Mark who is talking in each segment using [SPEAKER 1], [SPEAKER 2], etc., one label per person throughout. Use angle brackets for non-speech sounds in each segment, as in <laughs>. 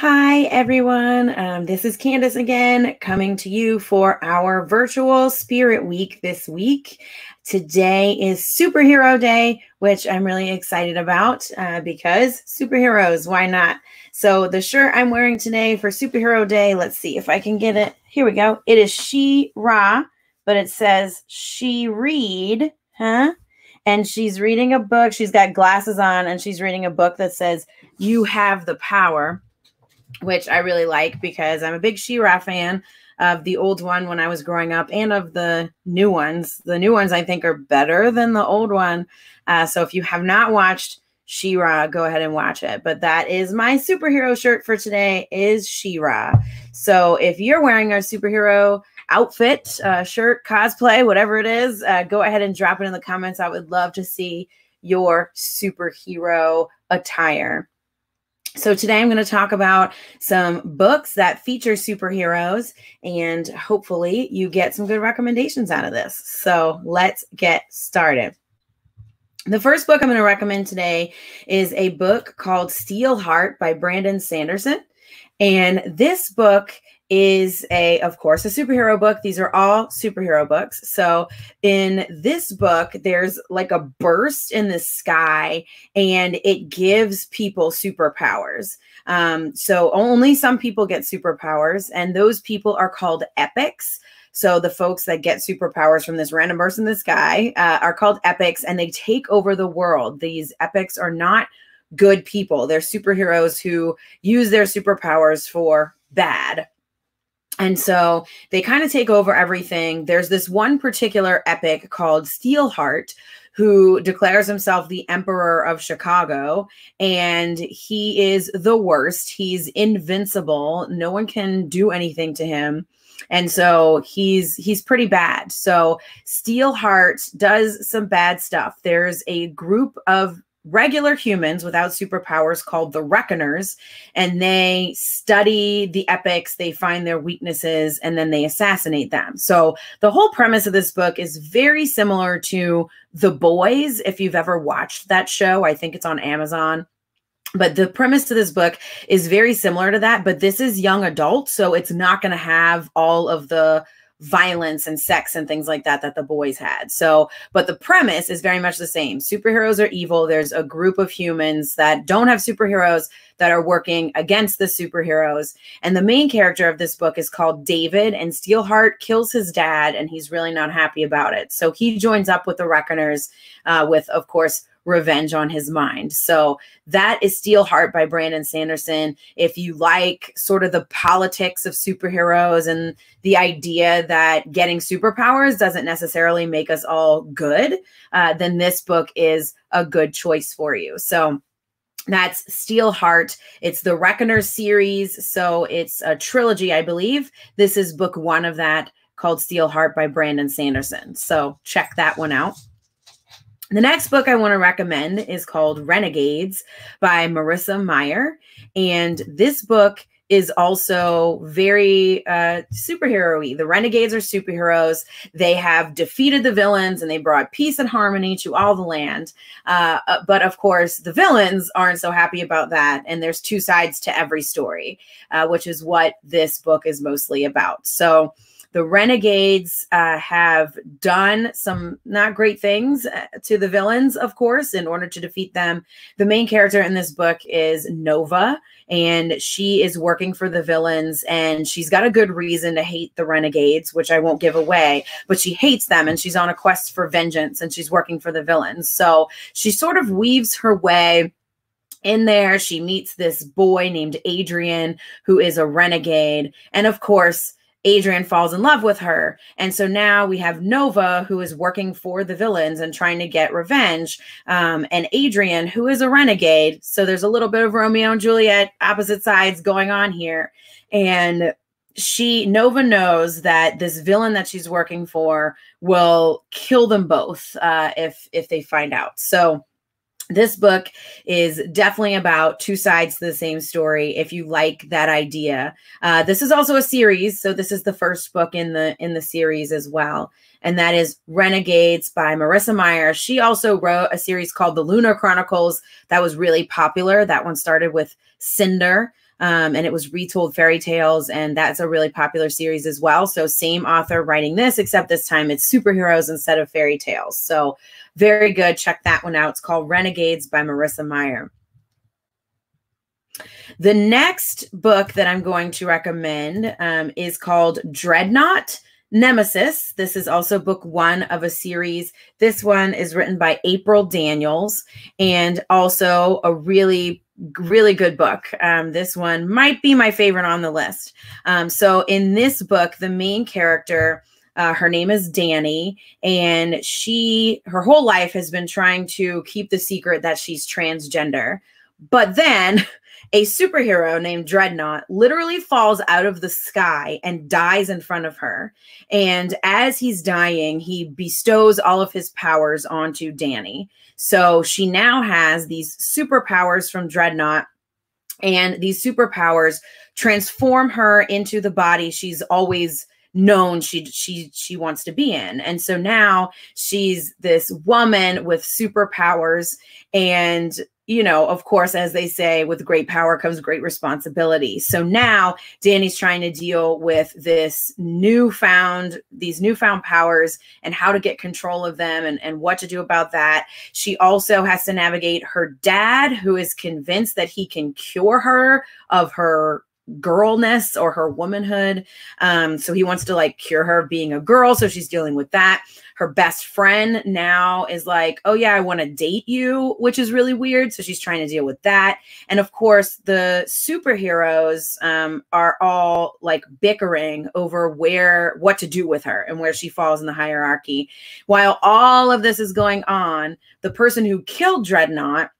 [SPEAKER 1] Hi, everyone. Um, this is Candice again, coming to you for our virtual Spirit Week this week. Today is Superhero Day, which I'm really excited about uh, because superheroes, why not? So, the shirt I'm wearing today for Superhero Day, let's see if I can get it. Here we go. It is She Ra, but it says She Read, huh? And she's reading a book. She's got glasses on and she's reading a book that says, You Have the Power which I really like because I'm a big She-Ra fan of the old one when I was growing up and of the new ones. The new ones I think are better than the old one. Uh, so if you have not watched She-Ra, go ahead and watch it. But that is my superhero shirt for today is She-Ra. So if you're wearing a superhero outfit, uh, shirt, cosplay, whatever it is, uh, go ahead and drop it in the comments. I would love to see your superhero attire. So, today I'm going to talk about some books that feature superheroes, and hopefully, you get some good recommendations out of this. So, let's get started. The first book I'm going to recommend today is a book called Steelheart by Brandon Sanderson. And this book is a of course a superhero book. These are all superhero books. So in this book there's like a burst in the sky and it gives people superpowers. Um, so only some people get superpowers and those people are called epics. So the folks that get superpowers from this random burst in the sky uh, are called epics and they take over the world. These epics are not good people. They're superheroes who use their superpowers for bad and so they kind of take over everything. There's this one particular epic called Steelheart who declares himself the emperor of Chicago and he is the worst. He's invincible. No one can do anything to him. And so he's he's pretty bad. So Steelheart does some bad stuff. There's a group of regular humans without superpowers called the Reckoners, and they study the epics, they find their weaknesses, and then they assassinate them. So the whole premise of this book is very similar to The Boys. If you've ever watched that show, I think it's on Amazon. But the premise to this book is very similar to that, but this is young adult, so it's not going to have all of the violence and sex and things like that that the boys had. So, but the premise is very much the same. Superheroes are evil. There's a group of humans that don't have superheroes that are working against the superheroes. And the main character of this book is called David, and Steelheart kills his dad, and he's really not happy about it. So he joins up with the Reckoners, uh, with, of course, revenge on his mind. So that is Steelheart by Brandon Sanderson. If you like sort of the politics of superheroes and the idea that getting superpowers doesn't necessarily make us all good, uh, then this book is a good choice for you. So that's Steelheart. It's the Reckoner series. So it's a trilogy, I believe. This is book one of that called Steelheart by Brandon Sanderson. So check that one out. The next book I want to recommend is called Renegades by Marissa Meyer. And this book is also very uh, superhero-y. The Renegades are superheroes. They have defeated the villains and they brought peace and harmony to all the land. Uh, uh, but of course, the villains aren't so happy about that. And there's two sides to every story, uh, which is what this book is mostly about. So the Renegades uh, have done some not great things uh, to the villains, of course, in order to defeat them. The main character in this book is Nova, and she is working for the villains, and she's got a good reason to hate the Renegades, which I won't give away, but she hates them, and she's on a quest for vengeance, and she's working for the villains. So she sort of weaves her way in there she meets this boy named Adrian who is a renegade and of course Adrian falls in love with her. And so now we have Nova, who is working for the villains and trying to get revenge, um, and Adrian, who is a renegade. So there's a little bit of Romeo and Juliet opposite sides going on here. And she Nova knows that this villain that she's working for will kill them both uh, if if they find out. So this book is definitely about two sides to the same story if you like that idea. Uh, this is also a series so this is the first book in the in the series as well and that is renegades by marissa meyer she also wrote a series called the lunar chronicles that was really popular. That one started with cinder um, and it was retold fairy tales, and that's a really popular series as well. So same author writing this, except this time it's superheroes instead of fairy tales. So very good. Check that one out. It's called Renegades by Marissa Meyer. The next book that I'm going to recommend um, is called Dreadnought Nemesis. This is also book one of a series. This one is written by April Daniels and also a really really good book. Um, this one might be my favorite on the list. Um, so, in this book, the main character, uh, her name is Danny, and she, her whole life has been trying to keep the secret that she's transgender. But then <laughs> a superhero named Dreadnought literally falls out of the sky and dies in front of her. And as he's dying, he bestows all of his powers onto Danny. So she now has these superpowers from Dreadnought, and these superpowers transform her into the body she's always known she she she wants to be in and so now she's this woman with superpowers and you know, of course, as they say, with great power comes great responsibility. So now Danny's trying to deal with this newfound, these newfound powers and how to get control of them and, and what to do about that. She also has to navigate her dad, who is convinced that he can cure her of her girlness or her womanhood. Um, so he wants to like cure her of being a girl. So she's dealing with that. Her best friend now is like, oh, yeah, I want to date you, which is really weird. So she's trying to deal with that. And of course, the superheroes um, are all like bickering over where, what to do with her and where she falls in the hierarchy. While all of this is going on, the person who killed Dreadnought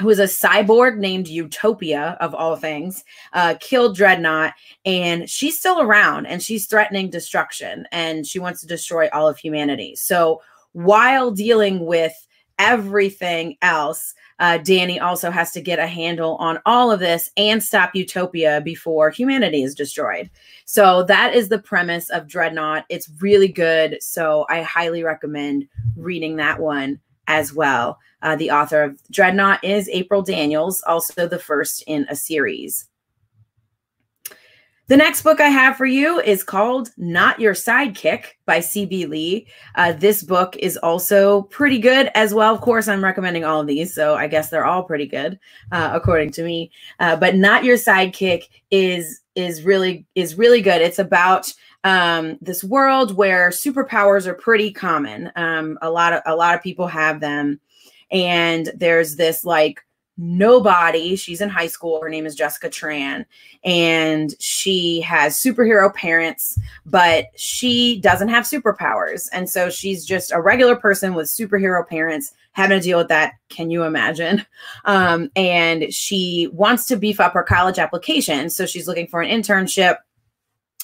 [SPEAKER 1] who is a cyborg named Utopia, of all things, uh, killed Dreadnought, and she's still around and she's threatening destruction and she wants to destroy all of humanity. So while dealing with everything else, uh, Danny also has to get a handle on all of this and stop Utopia before humanity is destroyed. So that is the premise of Dreadnought. It's really good. So I highly recommend reading that one as well. Uh, the author of Dreadnought is April Daniels, also the first in a series. The next book I have for you is called Not Your Sidekick by C.B. Lee. Uh, this book is also pretty good as well. Of course, I'm recommending all of these, so I guess they're all pretty good, uh, according to me. Uh, but Not Your Sidekick is is really is really good. It's about um, this world where superpowers are pretty common. Um, a lot of a lot of people have them, and there's this like nobody. She's in high school. Her name is Jessica Tran, and she has superhero parents, but she doesn't have superpowers, and so she's just a regular person with superhero parents having to deal with that. Can you imagine? <laughs> Um, and she wants to beef up her college application, so she's looking for an internship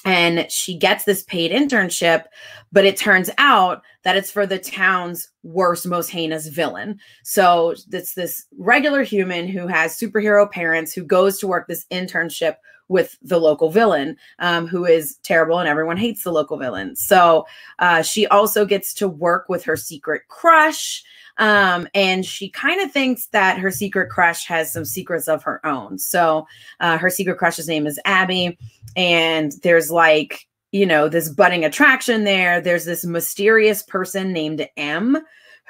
[SPEAKER 1] and she gets this paid internship but it turns out that it's for the town's worst most heinous villain. So it's this regular human who has superhero parents who goes to work this internship with the local villain um, who is terrible and everyone hates the local villain. So uh, she also gets to work with her secret crush um, and she kind of thinks that her secret crush has some secrets of her own. So uh, her secret crush's name is Abby. And there's like, you know, this budding attraction there. There's this mysterious person named M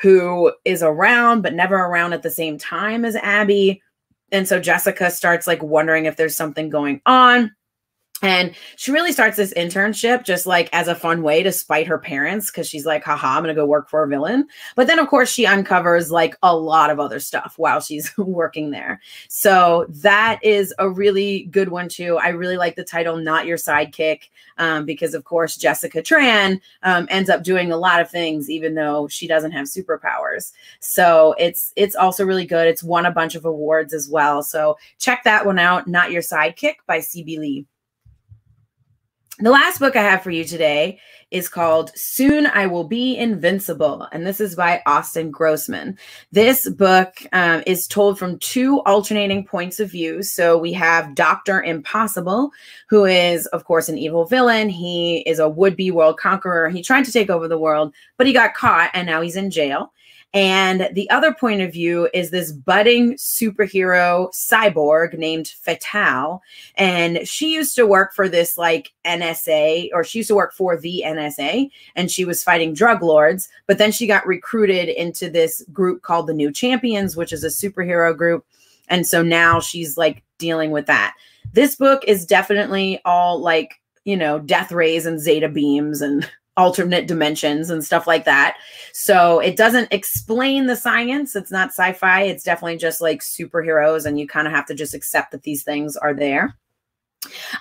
[SPEAKER 1] who is around, but never around at the same time as Abby. And so Jessica starts like wondering if there's something going on. And she really starts this internship just like as a fun way to spite her parents because she's like, haha, I'm going to go work for a villain. But then, of course, she uncovers like a lot of other stuff while she's <laughs> working there. So that is a really good one, too. I really like the title, Not Your Sidekick, um, because, of course, Jessica Tran um, ends up doing a lot of things, even though she doesn't have superpowers. So it's, it's also really good. It's won a bunch of awards as well. So check that one out, Not Your Sidekick by C.B. Lee. The last book I have for you today is called Soon I Will Be Invincible, and this is by Austin Grossman. This book um, is told from two alternating points of view. So we have Dr. Impossible, who is, of course, an evil villain. He is a would be world conqueror. He tried to take over the world, but he got caught, and now he's in jail. And the other point of view is this budding superhero cyborg named Fatale. And she used to work for this like NSA, or she used to work for the NSA, and she was fighting drug lords. But then she got recruited into this group called the New Champions, which is a superhero group. And so now she's like dealing with that. This book is definitely all like, you know, death rays and zeta beams and <laughs> alternate dimensions and stuff like that. So it doesn't explain the science. It's not sci fi. It's definitely just like superheroes, and you kind of have to just accept that these things are there.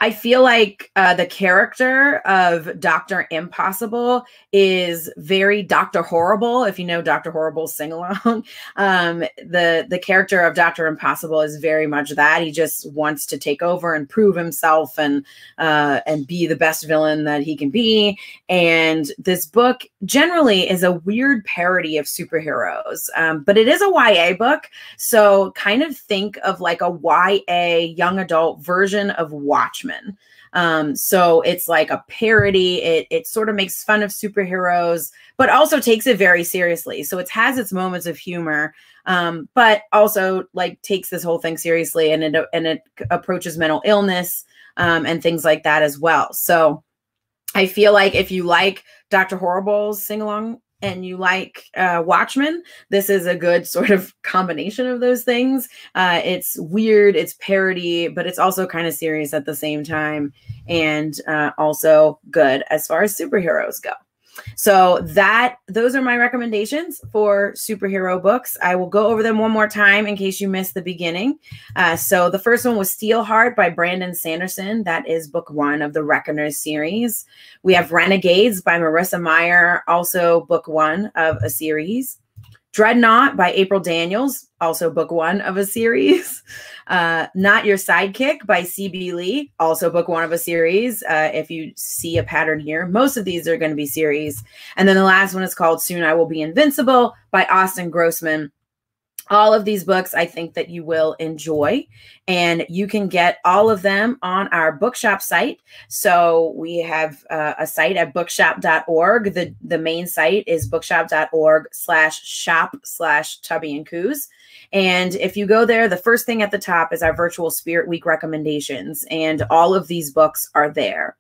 [SPEAKER 1] I feel like uh, the character of Doctor Impossible is very Doctor Horrible. If you know Doctor Horrible sing along, <laughs> um, the the character of Doctor Impossible is very much that. He just wants to take over and prove himself and uh, and be the best villain that he can be. And this book generally is a weird parody of superheroes, um, but it is a YA book, so kind of think of like a YA young adult version of Watchmen. Um, so it's like a parody. It it sort of makes fun of superheroes, but also takes it very seriously. So it has its moments of humor, um, but also like takes this whole thing seriously, and it and it approaches mental illness um, and things like that as well. So I feel like if you like Dr. Horrible's sing along and you like uh, Watchmen, this is a good sort of combination of those things. Uh, it's weird, it's parody, but it's also kind of serious at the same time, and uh, also good as far as superheroes go. So that those are my recommendations for superhero books. I will go over them one more time in case you missed the beginning. Uh, so the first one was Steelheart by Brandon Sanderson. That is book one of the Reckoners series. We have Renegades by Marissa Meyer, also book one of a series. Dreadnought by April Daniels, also book one of a series. <laughs> Uh, Not Your Sidekick by C.B. Lee, also book one of a series. Uh, if you see a pattern here, most of these are going to be series. And then the last one is called Soon I Will Be Invincible by Austin Grossman all of these books I think that you will enjoy. And you can get all of them on our bookshop site. So we have uh, a site at bookshop.org. The, the main site is bookshop.org slash shop slash tubby and coos. And if you go there, the first thing at the top is our virtual Spirit Week recommendations. And all of these books are there.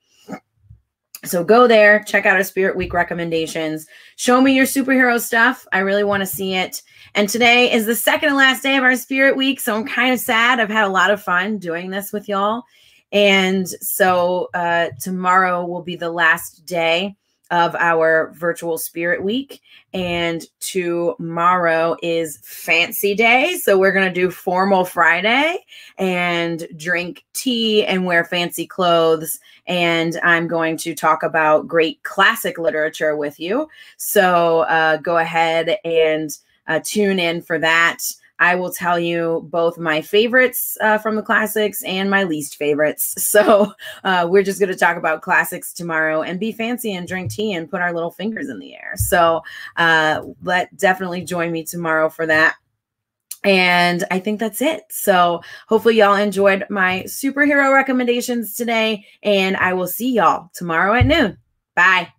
[SPEAKER 1] So go there, check out our Spirit Week recommendations. Show me your superhero stuff. I really want to see it. And today is the second and last day of our Spirit Week. So I'm kind of sad. I've had a lot of fun doing this with y'all. And so uh, tomorrow will be the last day of our virtual spirit week. And tomorrow is fancy day so we're going to do formal friday and drink tea and wear fancy clothes. And i'm going to talk about great classic literature with you. So uh, go ahead and uh, tune in for that I will tell you both my favorites uh, from the classics and my least favorites. <laughs> So uh, we're just going to talk about classics tomorrow and be fancy and drink tea and put our little fingers in the air. So uh, let definitely join me tomorrow for that. And I think that's it. So hopefully y'all enjoyed my superhero recommendations today. And I will see y'all tomorrow at noon. Bye.